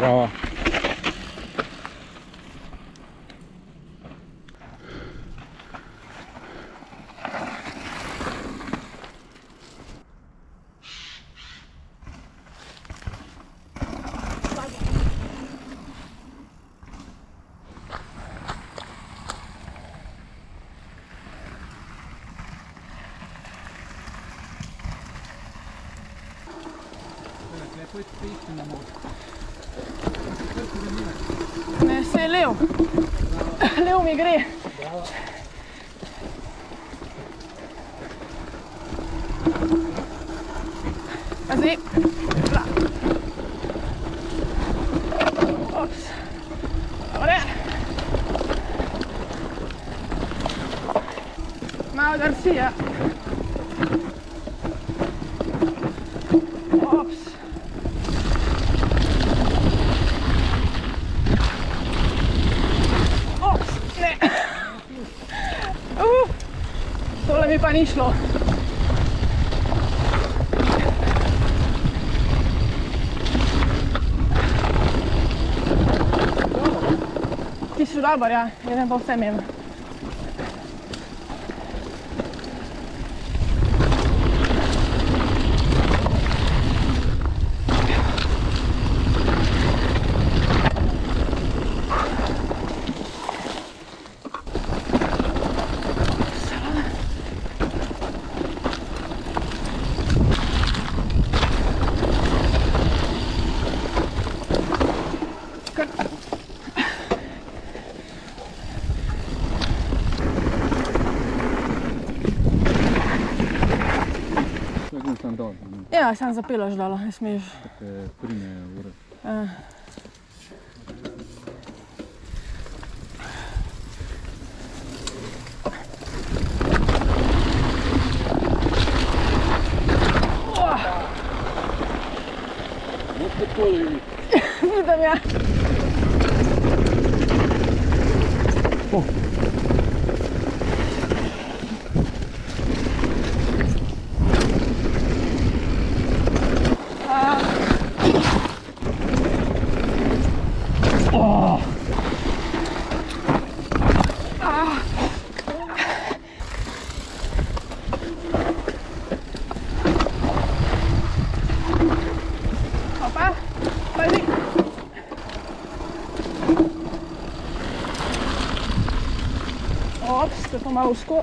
Bravo. Ne, lev. Mi gre. A tole mi pa ni šlo. Ti si dober, ja, jeden pa vse mem. Tako sem dol, Ja, sam zapelaš dala, ne smeš. te prime ure. Uh. Vidim, ja. Opa, उसको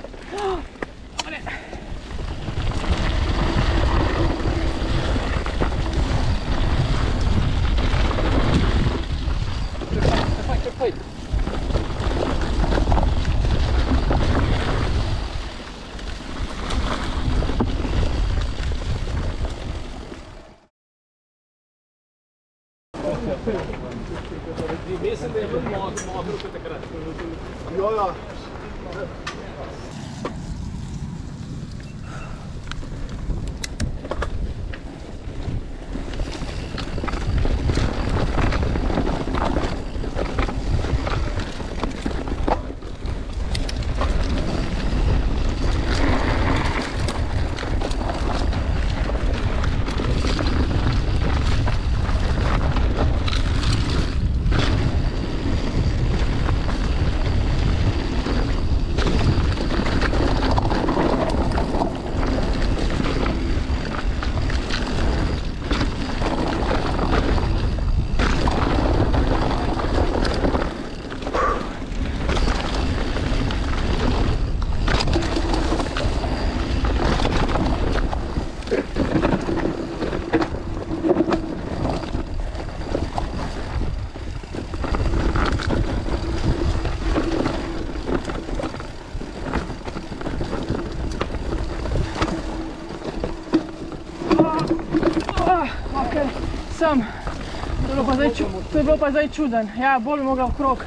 bilo pa zdaj čuden. Ja, bolj bi mogel krok,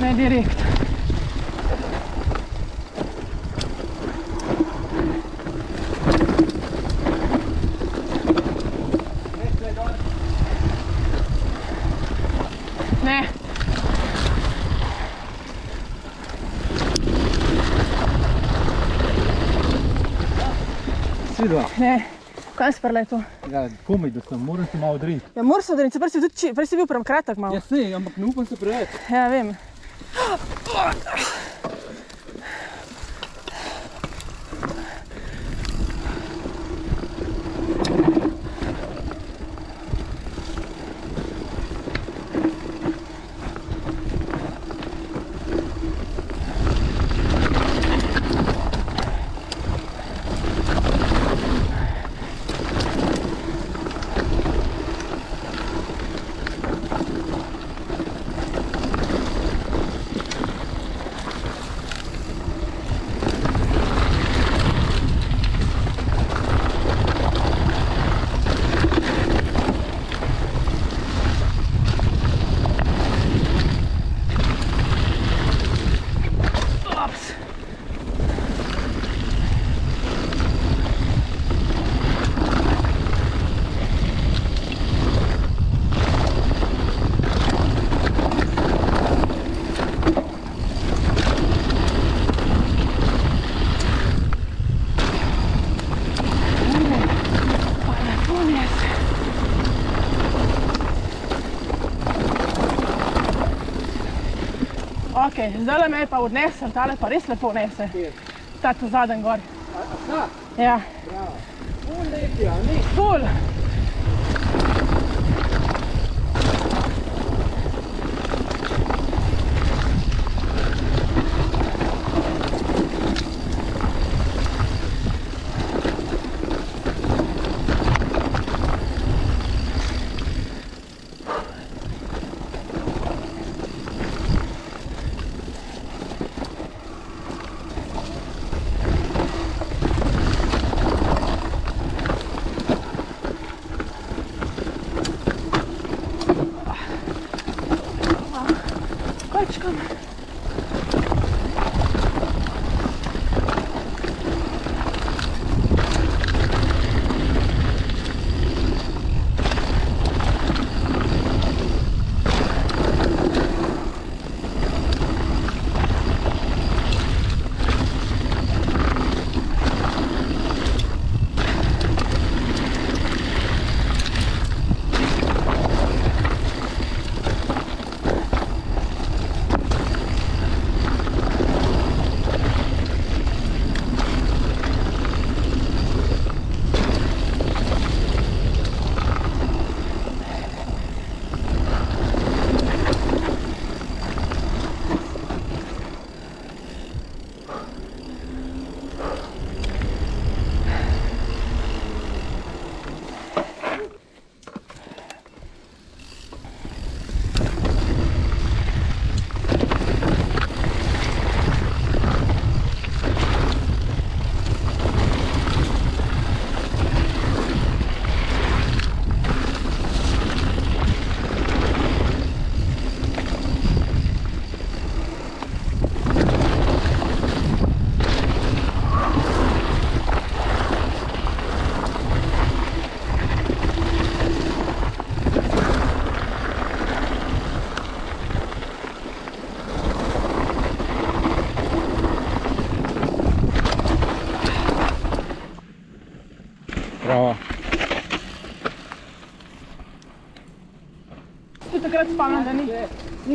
ne direkt. Ne, Svi dva. ne, Kam si preletel? Ja, komaj, da sem, moram se malo odriniti. Ja, moraš se odriniti, prej si, tudi, prej si bil prem kratek malo. Ja, sej, ampak ne upam se preveč. Ja, vem. Ops. Ok, zdaj me pa odnesel, tale pa res lepo nese. Ta tu zadnji gor. Ja, Ful lep je, a ne? ful.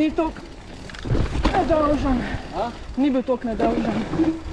Ni tok nedolžen. Ni bil tok nedolžen.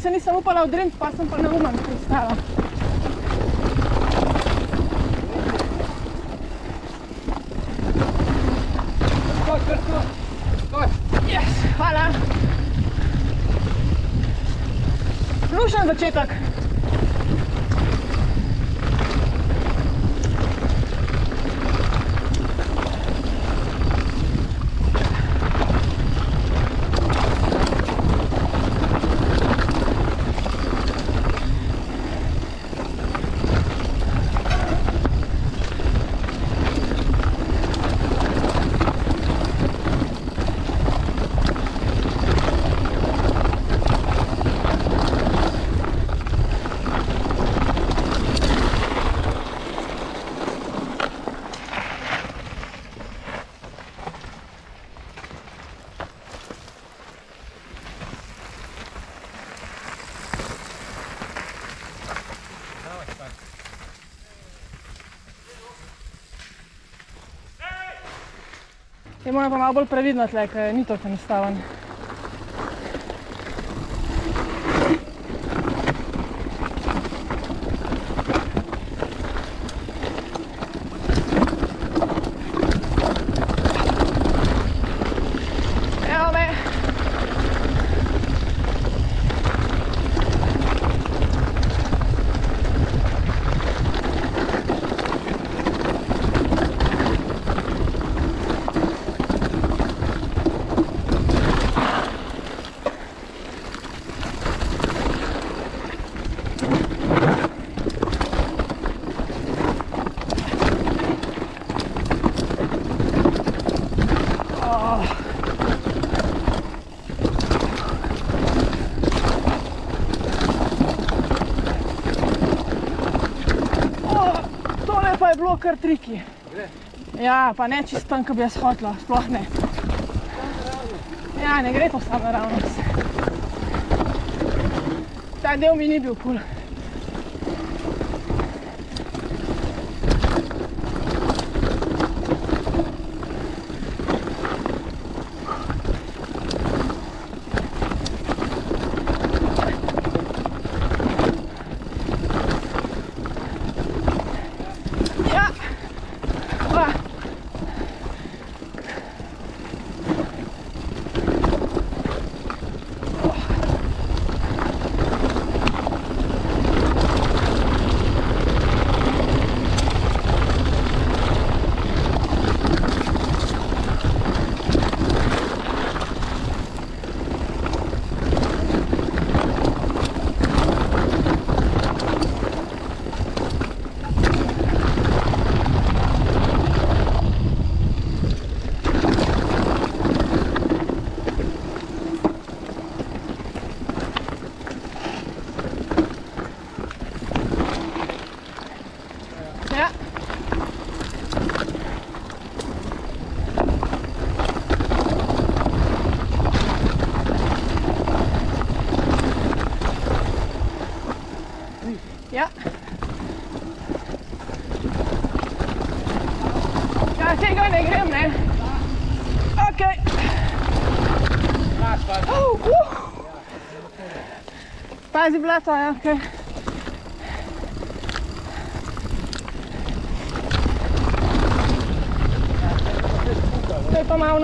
Se nisem upala odriniti, pa sem pa na umen pristala. Skoj, kar skoj. Skoj. Yes, hvala. Lušen začetek. Je moram pa malo bolj previdno tle, ker ni tako enostaven. Evo me. O, tole pa je bilo kar triki. Ja, pa ne čisto tam, ko bi jaz hotla, sploh ne. Ja, ne gre to samo naravnost. Ta del mi ni bil kul. Cool. Ja. Ah. Ja. Ja. Ja, tega ne grem, ne. Okej. Pač, pač. Uh, uh. Pazi blato, ja, okej. To je pa malo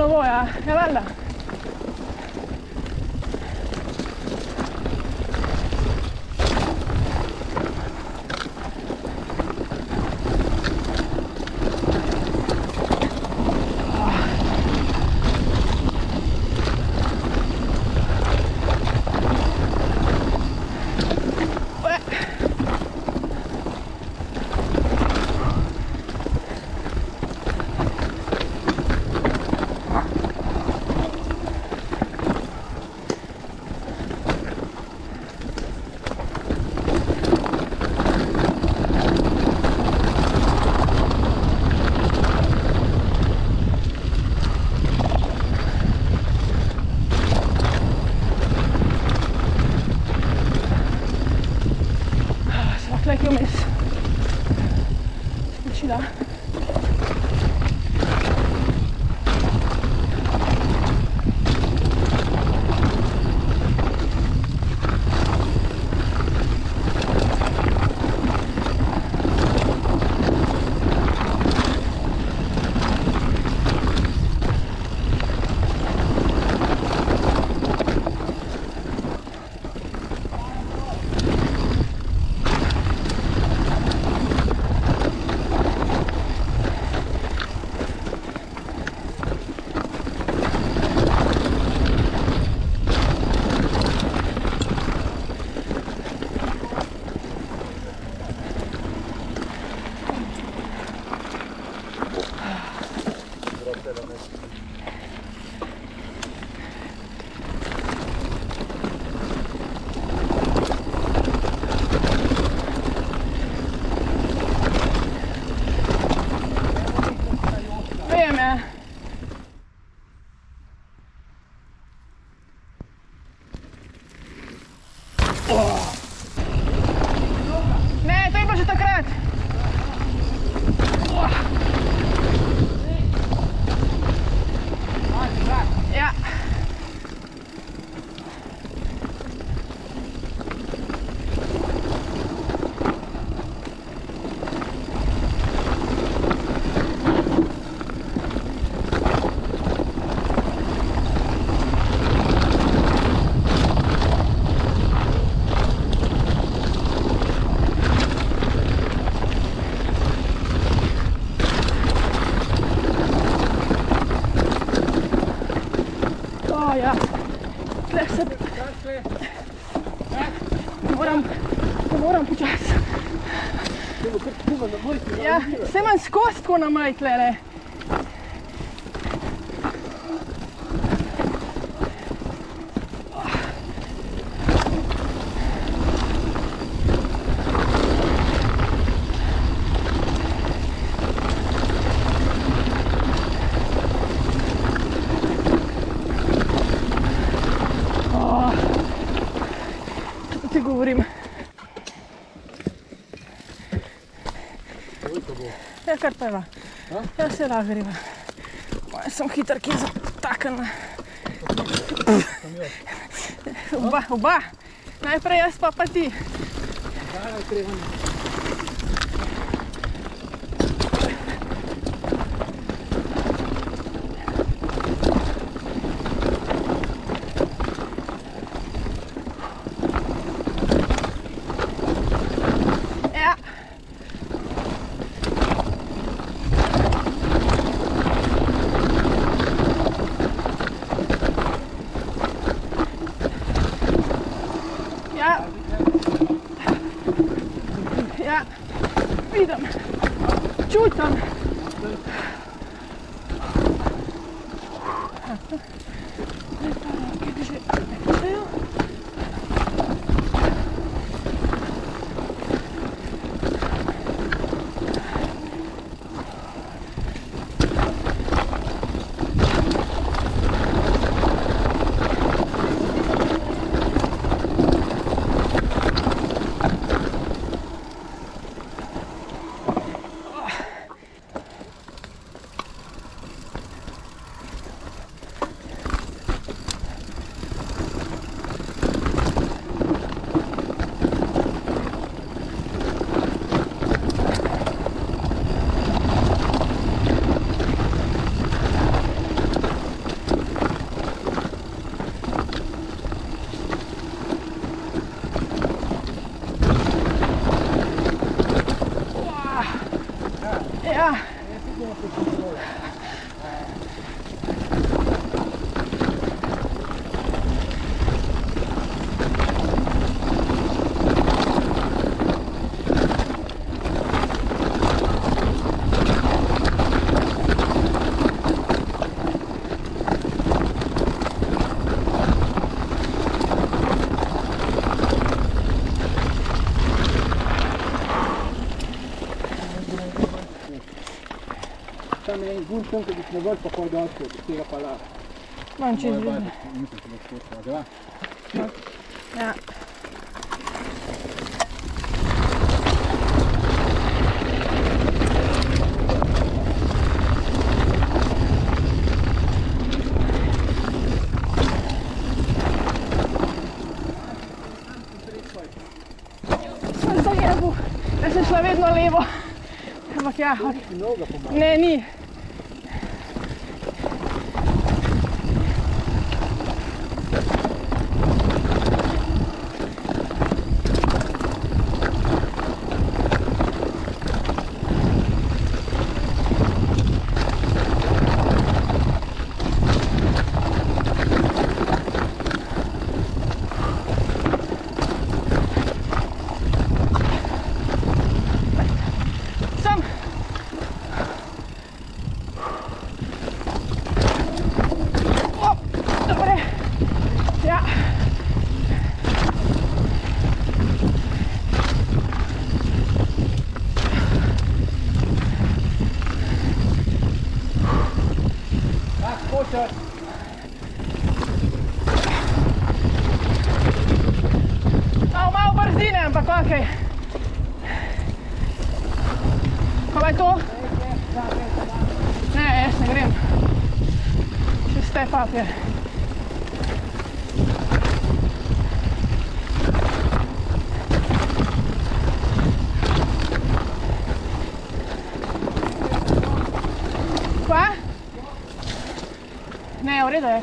manj skozi tako na maj tlele. Čo ti govorim? Ja, kar peva. Ja, se lahko greva. Moja sem hiter, ki je zataknjena. Oba, oba. Najprej jaz, pa pa ti. Ja. Tam je en gun tam, ki bi smo bolj pa hoj dolžko, od tega pa lahko. Imam čez Moje vidim. bajte, nisem se lahko spoštoval, da? Ja. Sem zajebil, jaz sem šla vedno levo. Ampak ja, Noga pomaga. ne, ni. Sam. Okej. Pa pa je to? Ne, jaz ne grem. Še step up je. Kva? V redu je.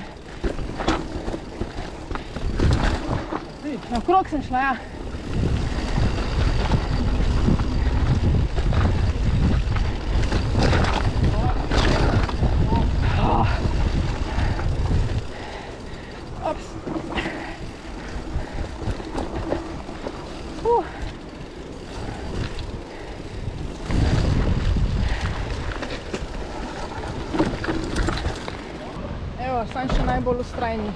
Naokrog sem šla, ja. and